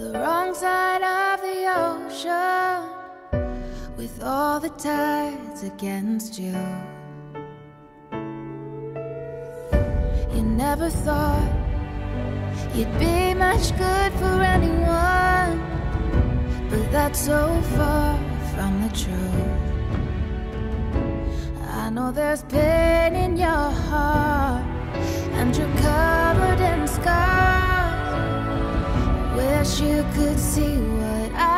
the wrong side of the ocean with all the tides against you. You never thought you'd be much good for anyone, but that's so far from the truth. I know there's pain in your heart, could see what I